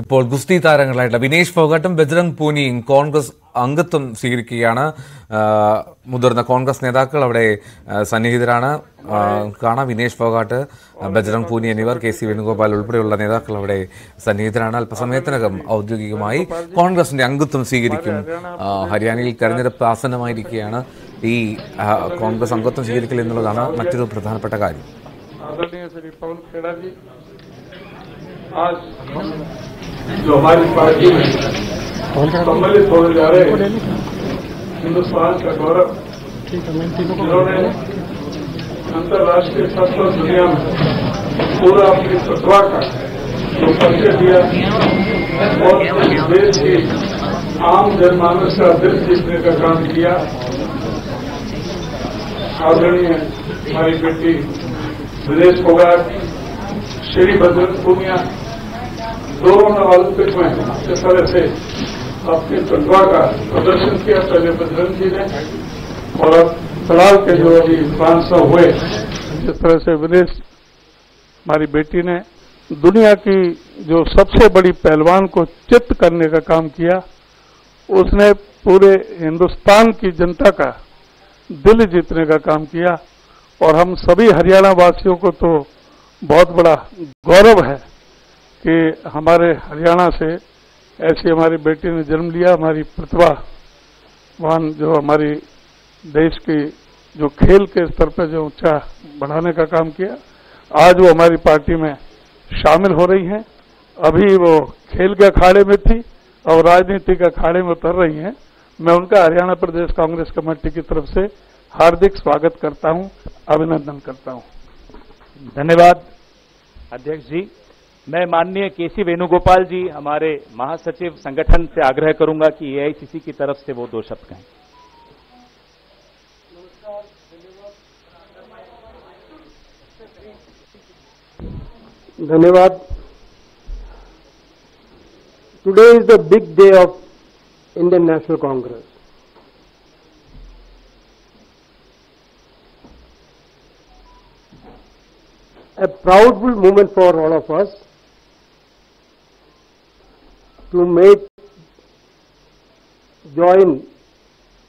ഇപ്പോൾ ഗുസ്തി താരങ്ങളായിട്ടുള്ള വിനേഷ് ഫോഗട്ടും ബജ്രംഗ് പൂനിയും കോൺഗ്രസ് അംഗത്വം സ്വീകരിക്കുകയാണ്. മുതിർന്ന കോൺഗ്രസ് നേതാക്കൾ അവിടെ സന്നിഹിതരാണ്. കാണാം വിനേഷ് ഫോഗാട്ട് ബജ്രംഗ് പൂനി എന്നിവർ കെ സി വേണുഗോപാൽ ഉൾപ്പെടെയുള്ള നേതാക്കൾ അവിടെ സന്നിഹിതരാണ്. അല്പസമയത്തിനകം ഔദ്യോഗികമായി കോൺഗ്രസിന്റെ അംഗത്വം സ്വീകരിക്കും. ഹരിയാനയിൽ തെരഞ്ഞെടുപ്പ് ആസന്നമായിരിക്കുകയാണ്. ഈ കോൺഗ്രസ് അംഗത്വം സ്വീകരിക്കൽ എന്നുള്ളതാണ് മറ്റൊരു പ്രധാനപ്പെട്ട കാര്യം. आज जो हमारी पार्टी में सम्मिलित होने जा रहे हैं, हिंदुस्तान का गौरव, जिन्होंने अंतर्राष्ट्रीय स्तर दुनिया में पूरा अपनी प्रतिभा का जो परिचय दिया और देश की आम जनमानस का दिल जीतने का काम किया। आदरणीय हमारी बेटी विदेश फोगाट श्री बजरंग पूनिया दोनों ने ओलंपिक में जिस तरह से अपनी प्रतिभा का प्रदर्शन किया, पहले बजरंग जी ने, और अब फ़िलहाल के जो अभी पाँच सौ हुए, जिस तरह से विदेश हमारी बेटी ने दुनिया की जो सबसे बड़ी पहलवान को चित्त करने का काम किया, उसने पूरे हिंदुस्तान की जनता का दिल जीतने का काम किया, और हम सभी हरियाणा वासियों को तो बहुत बड़ा गौरव है। कि हमारे हरियाणा से ऐसी हमारी बेटी ने जन्म लिया, हमारी प्रतिभावान जो हमारी देश की जो खेल के स्तर पर जो ऊँचा बढ़ाने का काम किया, आज वो हमारी पार्टी में शामिल हो रही हैं। अभी वो खेल के अखाड़े में थी और राजनीति के अखाड़े में उतर रही हैं। मैं उनका हरियाणा प्रदेश कांग्रेस कमेटी की तरफ़ से हार्दिक स्वागत करता हूँ, अभिनंदन करता हूँ। धन्यवाद। अध्यक्ष जी मैं माननीय केसी वेणुगोपाल जी हमारे महासचिव संगठन से आग्रह करूँगा कि एआईसीसी की तरफ़ से वो दो शब्द कहें। धन्यवाद। Today is the big day of Indian National Congress a proudful moment for all of us. To make join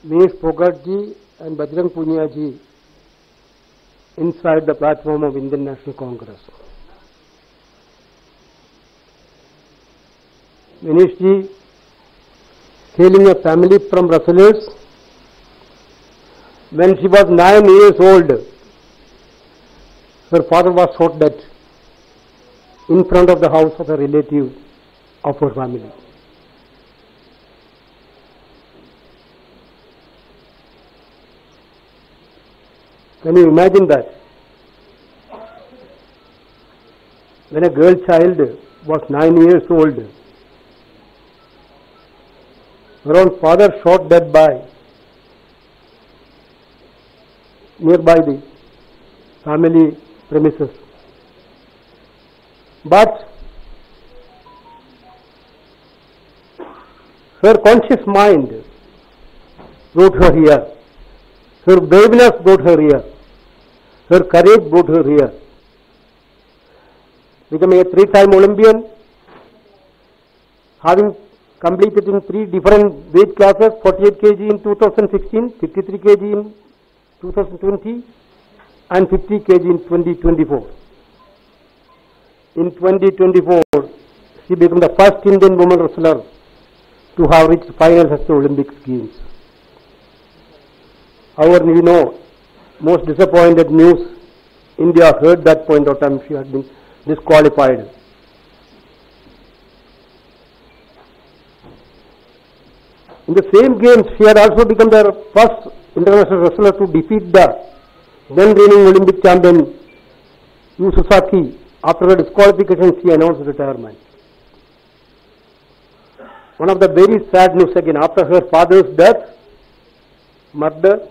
Vinesh Phogat ji and Bajrang Punia ji inside the platform of Indian National Congress. Vinesh ji, hailing a family from Russells, when she was nine years old, her father was shot dead in front of the house of a relative her family. Can you imagine that? When a girl child was nine years old, her own father shot dead by nearby the family premises. But her conscious mind brought her here. Her braveness brought her here. Her courage brought her here. Becoming a three-time Olympian, having completed in three different weight classes, 48 kg in 2016, 53 kg in 2020, and 50 kg in 2024. In 2024, she became the first Indian woman wrestler to have reached finals at the Olympic Games. However, we know most disappointed news. India heard that point of time she had been disqualified. In the same games, she had also become the first international wrestler to defeat the then reigning Olympic champion Yu. After her disqualification, she announced retirement. One of the very sad news again, after her father's death, murder,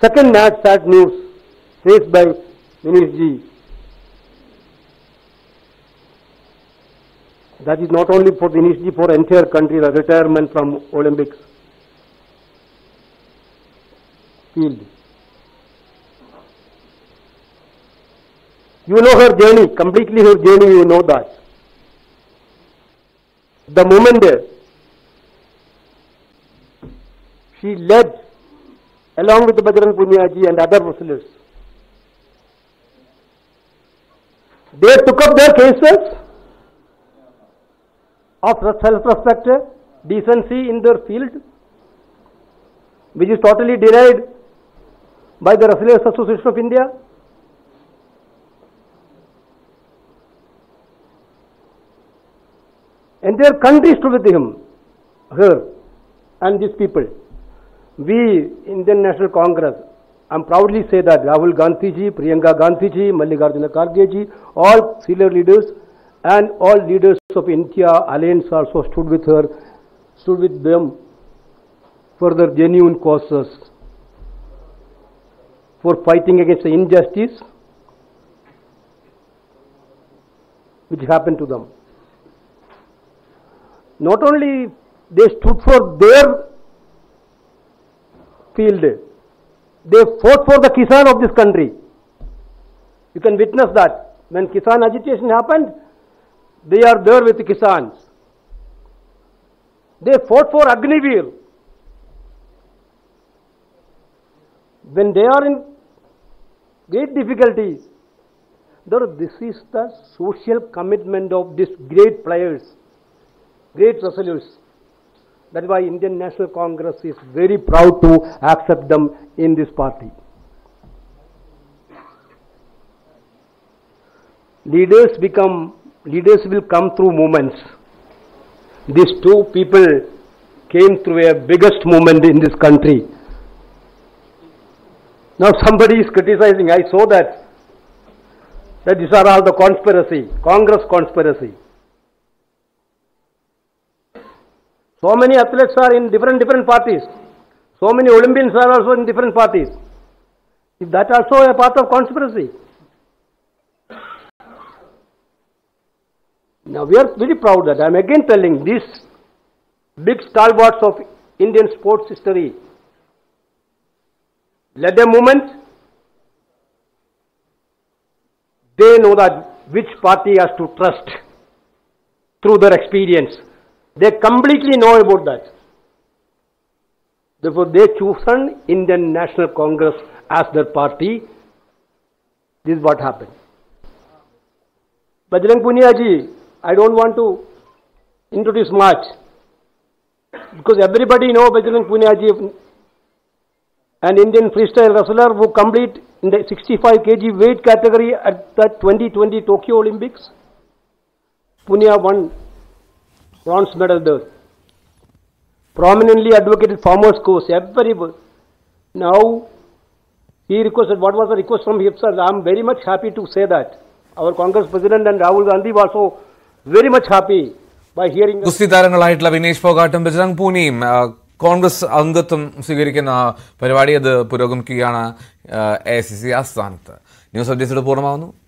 second mad sad news faced by Vinesh ji. That is not only for Vinesh ji, for entire country, the retirement from Olympics field. You know her journey, completely her journey, you know that. The moment she led along with the Bajrang Punyaji and other wrestlers. They took up their cases of self-respect, decency in their field, which is totally denied by the Wrestlers Association of India. Entire country stood with him, her, and these people. We, Indian National Congress, I'm proudly say that Rahul Gandhi ji, Priyanka Gandhi ji, Mallikarjuna Kharge ji, all senior leaders and all leaders of India Alliance also stood with her, stood with them for their genuine causes, for fighting against the injustice which happened to them. Not only they stood for their field, they fought for the Kisan of this country. You can witness that. When Kisan agitation happened, they are there with the Kisans. They fought for Agniveer. When they are in great difficulties, this is the social commitment of these great players, great wrestlers. That is why Indian National Congress is very proud to accept them in this party. Leaders become, leaders will come through movements. These two people came through a biggest movement in this country. Now somebody is criticizing, I saw that, that these are all the conspiracy, Congress conspiracy. So many athletes are in different different parties. So many Olympians are also in different parties. Is that also a part of conspiracy? Now we are very proud that I am again telling these big stalwarts of Indian sports history led a movement. They know that which party has to trust through their experience. They completely know about that. Therefore, they chosen Indian National Congress as their party. This is what happened. Bajrang Punia ji, I don't want to introduce much because everybody know Bajrang Punia ji, an Indian freestyle wrestler who complete in the 65 kg weight category at the 2020 Tokyo Olympics. Punia won bronze medal there. Prominently advocated farmers' course, everybody. Now, he requested, what was the request from him, sir? I am very much happy to say that. Our Congress President and Rahul Gandhi was so very much happy by hearing Gusti ഗുസ്തി താരങ്ങളായിട്ടുള്ള വിനേഷ് ഫോഗാട്ടും ബജറംഗ് പൂനിയും കോൺഗ്രസ് അംഗത്വം സ്വീകരിക്കുന്ന പരിപാടി അത് പുരോഗമിക്കുകയാണ് A C C ആസ്ഥാനത്ത് news updates പൂർണമാവുന്നു നമസ്കാരം